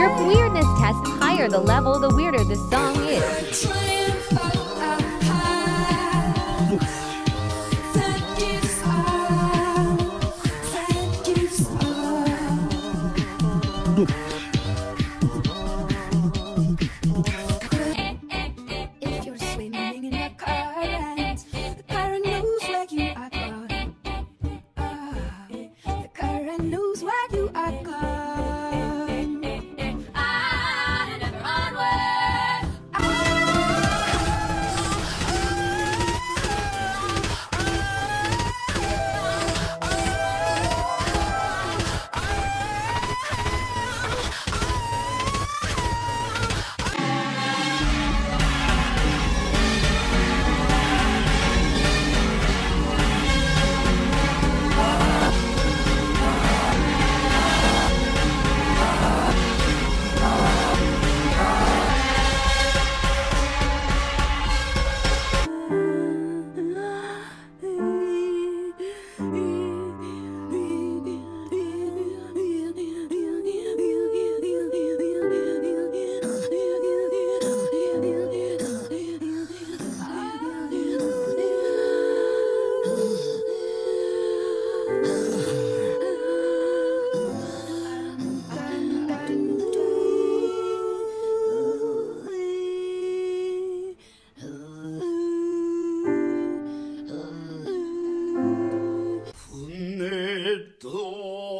Your weirdness test higher the level, the weirder the song is. If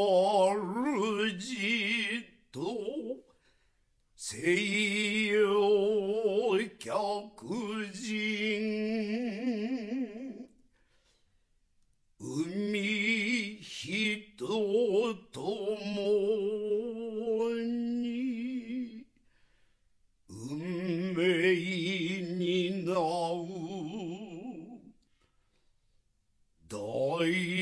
主と西洋客人海人ともに運命になう大